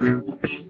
Mm-hmm.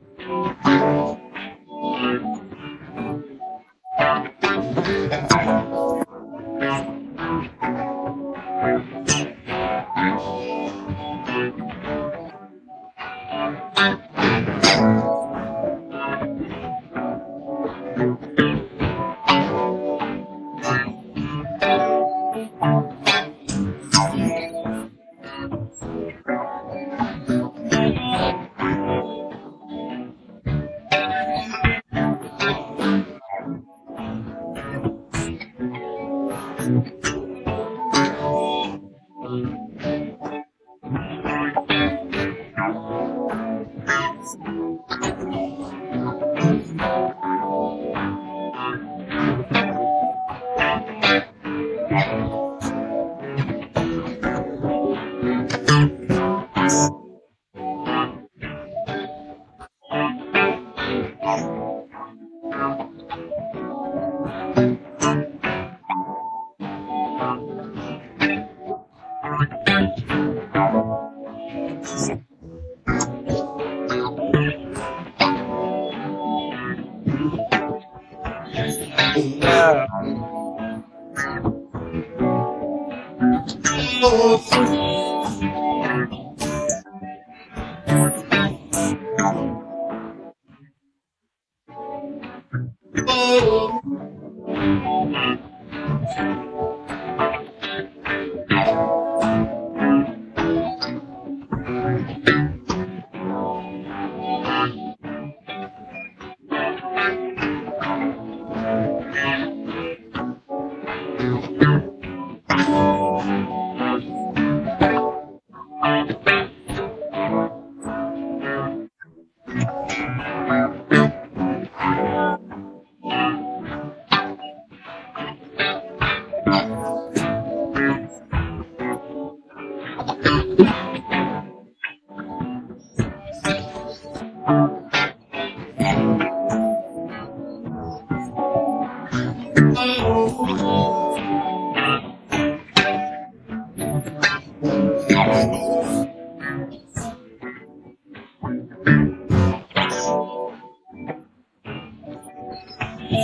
so. Oh. Oh,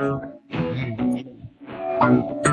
Thank mm. you.